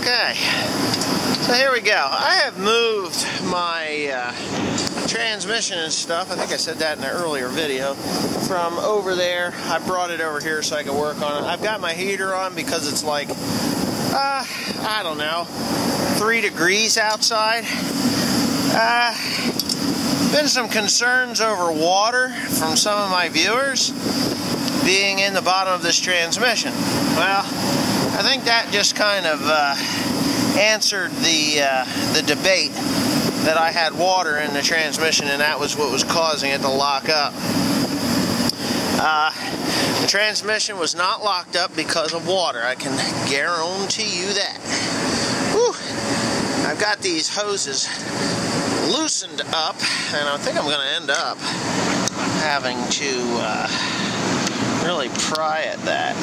Okay, so here we go. I have moved my uh, transmission and stuff. I think I said that in an earlier video. From over there, I brought it over here so I can work on it. I've got my heater on because it's like, uh, I don't know, three degrees outside. Uh, been some concerns over water from some of my viewers being in the bottom of this transmission. Well, I think that just kind of uh, answered the uh, the debate that I had water in the transmission and that was what was causing it to lock up. Uh, the transmission was not locked up because of water. I can guarantee you that. Whew. I've got these hoses loosened up and I think I'm going to end up having to uh, really pry at that.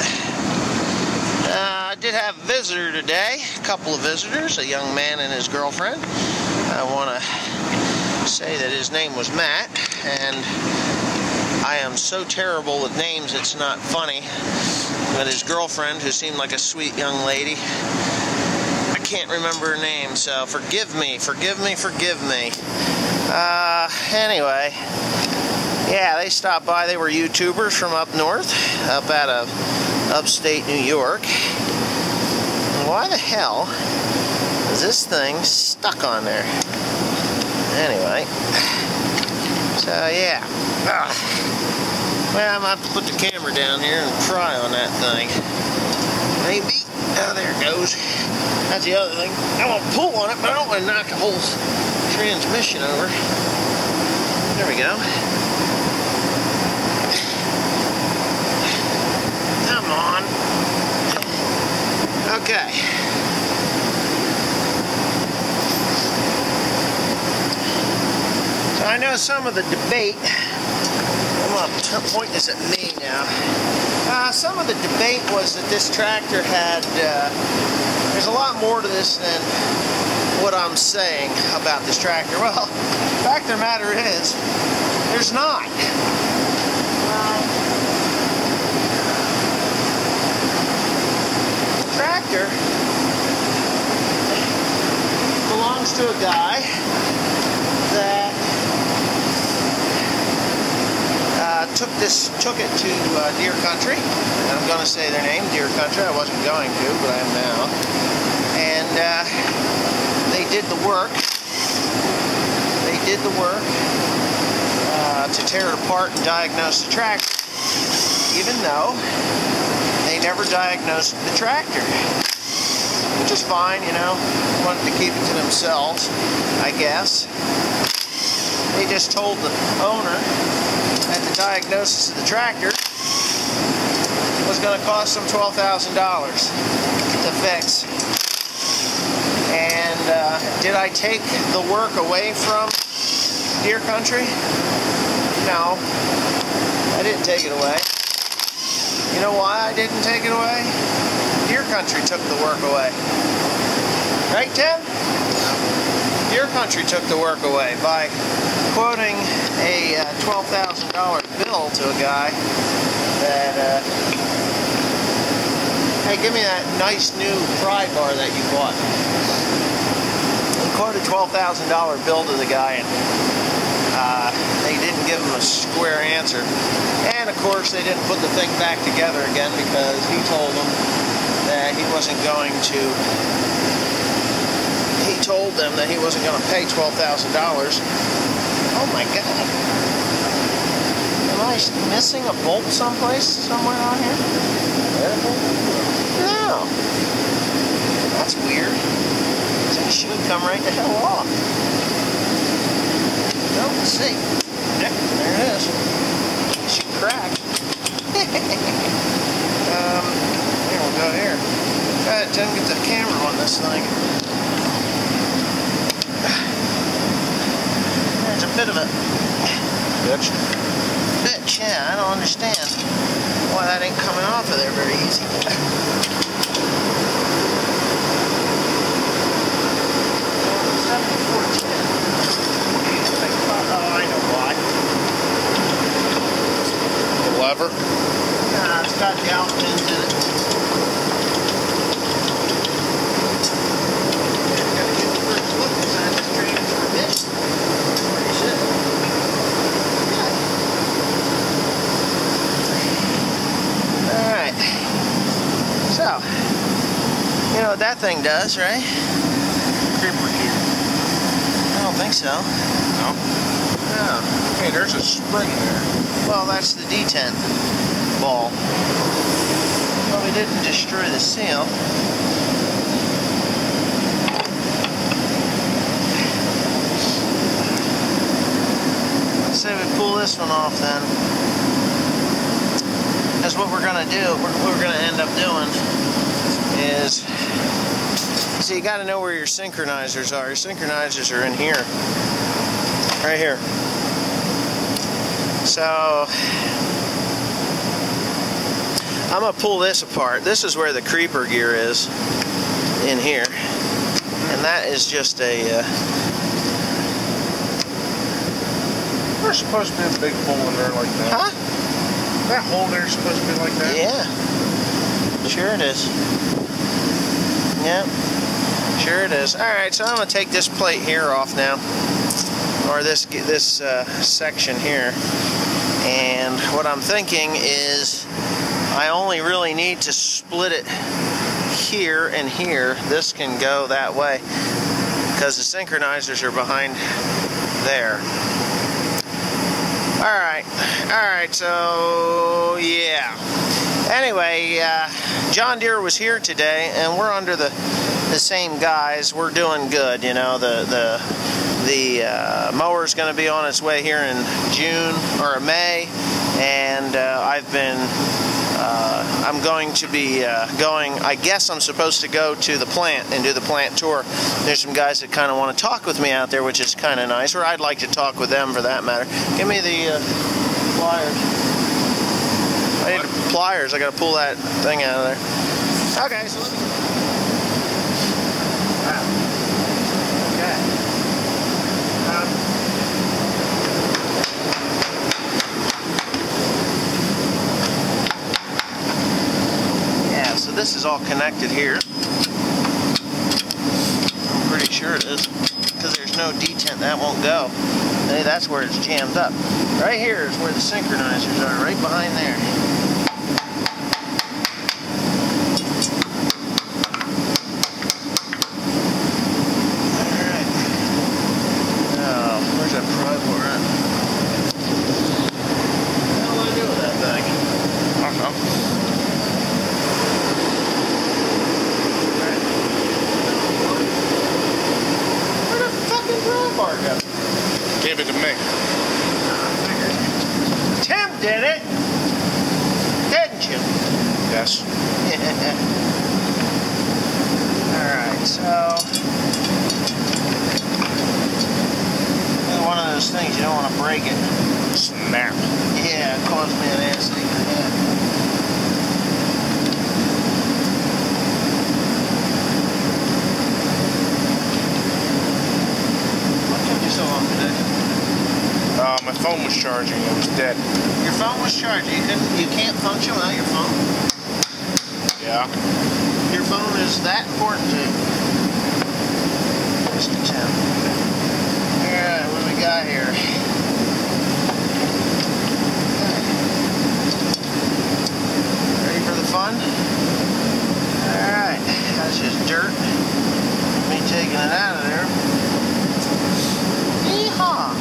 Uh, I did have a visitor today, a couple of visitors, a young man and his girlfriend. I want to say that his name was Matt, and I am so terrible with names it's not funny. But his girlfriend, who seemed like a sweet young lady, I can't remember her name, so forgive me, forgive me, forgive me. Uh, anyway, yeah, they stopped by. They were YouTubers from up north, up out of upstate New York. Why the hell is this thing stuck on there? Anyway, so yeah. Ugh. Well, going to have to put the camera down here and pry on that thing. Maybe. Oh, there it goes. That's the other thing. I want to pull on it, but I don't want to knock the whole transmission over. There we go. Okay. So I know some of the debate, I'm going to point this at me now. Uh, some of the debate was that this tractor had, uh, there's a lot more to this than what I'm saying about this tractor. Well, fact of the matter is, there's not. Tractor belongs to a guy that uh, took this took it to uh, Deer Country. And I'm going to say their name, Deer Country. I wasn't going to, but I am now. And uh, they did the work. They did the work uh, to tear it apart and diagnose the tractor, even though never diagnosed the tractor. Which is fine, you know. Wanted to keep it to themselves, I guess. They just told the owner that the diagnosis of the tractor was going to cost them $12,000 to fix. And uh, did I take the work away from Deer Country? No, I didn't take it away. You know why I didn't take it away? Deer Country took the work away. Right, Tim? Deer Country took the work away by quoting a uh, $12,000 bill to a guy that, uh, hey, give me that nice new pry bar that you bought. He quoted $12,000 bill to the guy and uh, they didn't give him a square answer. And of course, they didn't put the thing back together again because he told them that he wasn't going to. He told them that he wasn't going to pay $12,000. Oh my God. Am I missing a bolt someplace, somewhere on here? No. That's weird. It should come right the hell off. Let's see. Yep, there it is. It should crack. um, here, we'll go here. Try to Tim, get the camera on this thing. There's a bit of a bitch. Bitch, yeah, I don't understand why that ain't coming off of there very easy. lever? Nah, it's got the pins in it. know what that thing does, right? Creeper gear. I don't think so. No? No. Hey, there's a spring there. Well, that's the detent ball. Well, we didn't destroy the seal. Let's say we pull this one off then. That's what we're gonna do. What we're gonna end up doing is, so you gotta know where your synchronizers are. Your synchronizers are in here. Right here. So, I'm gonna pull this apart. This is where the creeper gear is in here. And that is just a, uh, There's supposed to be a big hole in there like that. huh? That hole there's supposed to be like that? Yeah. Sure it is. Yep. Sure it is. All right, so I'm gonna take this plate here off now, or this this uh, section here. And what I'm thinking is, I only really need to split it here and here. This can go that way because the synchronizers are behind there. All right, all right. So yeah. Anyway, uh, John Deere was here today, and we're under the the same guys. We're doing good. You know, the the the uh, mower's going to be on its way here in June or May, and uh, I've been. Uh, I'm going to be uh, going. I guess I'm supposed to go to the plant and do the plant tour. There's some guys that kind of want to talk with me out there, which is kind of nice. Or I'd like to talk with them for that matter. Give me the uh, pliers. I need pliers. I got to pull that thing out of there. Okay, so let me. Wow. Okay. Um, yeah, so this is all connected here. I'm pretty sure it is. Because there's no detent, that won't go. Hey, that's where it's jammed up. Right here is where the synchronizers are, right behind there. Alright. Now, where's that pry bar at? What do I do with that thing? I don't know. Where the fucking pry bar go? Gave it to me. Tim did it! Didn't you? Yes. Alright, so. One of those things, you don't want to break it. Snap. Yeah, it caused me an ass in the head. What took you so long today? Uh, my phone was charging. It was dead. Your phone was charged. You couldn't. You can't function without your phone. Yeah. Your phone is that important to you. Mr. Tim. Alright, what do we got here? Ready for the fun? Alright, that's just dirt. Me taking it out of there. Yeehaw!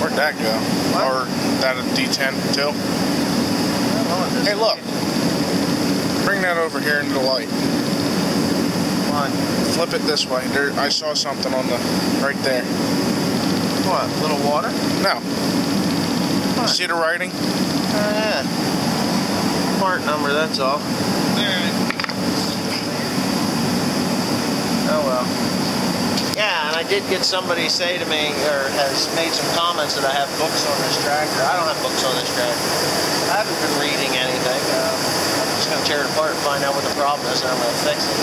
Where'd that go? What? Or that a detent too? I don't know what this Hey, is. look. Bring that over here into the light. Come on. Flip it this way. There, I saw something on the right there. What? A little water? No. What? See the writing? Oh, yeah. Part number, that's all. Alright. Oh well. Yeah, and I did get somebody say to me, or has made some comments that I have books on this tractor. I don't have books on this tractor. I haven't been reading anything. Um, I'm just going to tear it apart and find out what the problem is, and I'm going to fix it.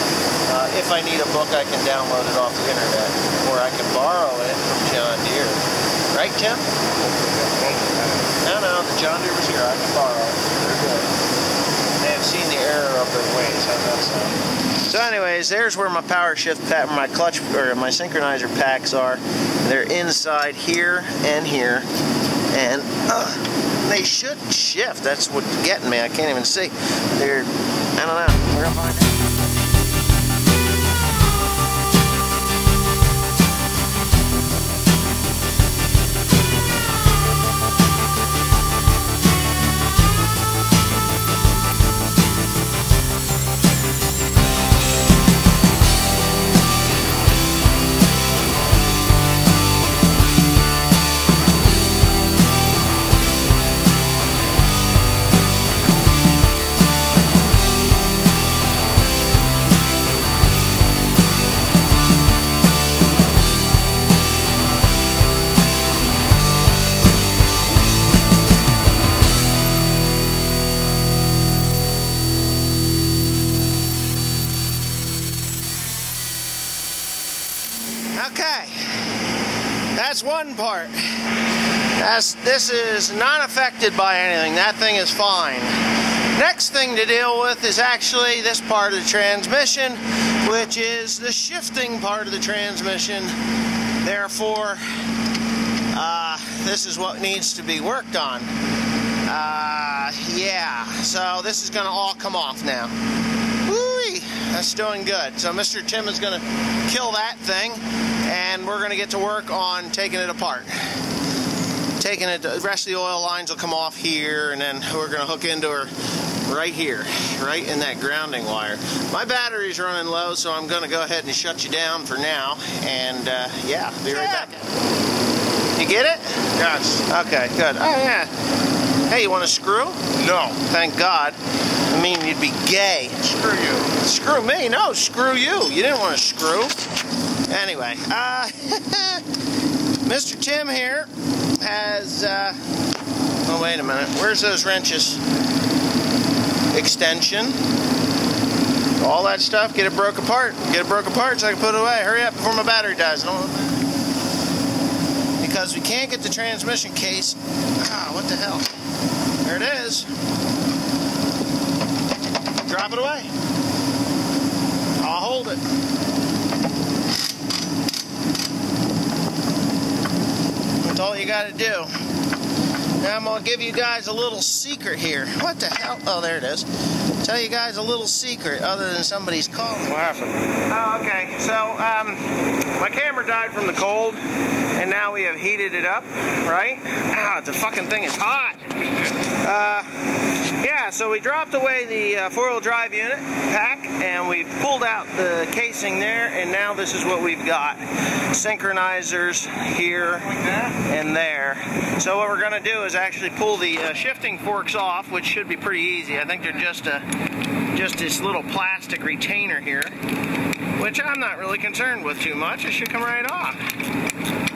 Uh, if I need a book, I can download it off the internet, or I can borrow it from John Deere. Right, Tim? No, no, the John Deere was here. I can borrow it. They're good. They have seen the error of their ways. That sound? So, anyways, there's where my power shift pack, my clutch, or my synchronizer packs are. They're inside here and here, and uh, they should shift. That's what's getting me. I can't even see. They're, I don't know. We're gonna find out. Okay, that's one part. That's, this is not affected by anything. That thing is fine. Next thing to deal with is actually this part of the transmission, which is the shifting part of the transmission. Therefore, uh, this is what needs to be worked on. Uh, yeah, so this is going to all come off now. Woo! That's doing good. So Mr. Tim is going to kill that thing, and we're going to get to work on taking it apart taking it, the rest of the oil lines will come off here, and then we're going to hook into her right here, right in that grounding wire. My battery's running low, so I'm going to go ahead and shut you down for now, and uh, yeah, be right back. You get it? Yes. Okay, good. Oh, yeah. Hey, you want a screw? No. Thank God. I mean, you'd be gay. Screw you. Screw me? No, screw you. You didn't want a screw. Anyway, uh, Mr. Tim here has, uh, oh, wait a minute. Where's those wrenches? Extension. All that stuff, get it broke apart. Get it broke apart so I can put it away. Hurry up before my battery dies. Because we can't get the transmission case. Ah, what the hell? There it is. Drop it away. I'll hold it. That's all you gotta do. Now I'm gonna give you guys a little secret here. What the hell? Oh, there it is. Tell you guys a little secret other than somebody's calling. What happened? Oh, okay. So, um, my camera died from the cold, and now we have heated it up, right? Ah, the fucking thing is hot. Uh, yeah, so we dropped away the uh, four-wheel drive unit pack, and we pulled out the casing there, and now this is what we've got. Synchronizers here and there. So what we're going to do is actually pull the uh, shifting forks off, which should be pretty easy. I think they're just a just this little plastic retainer here, which I'm not really concerned with too much. It should come right off.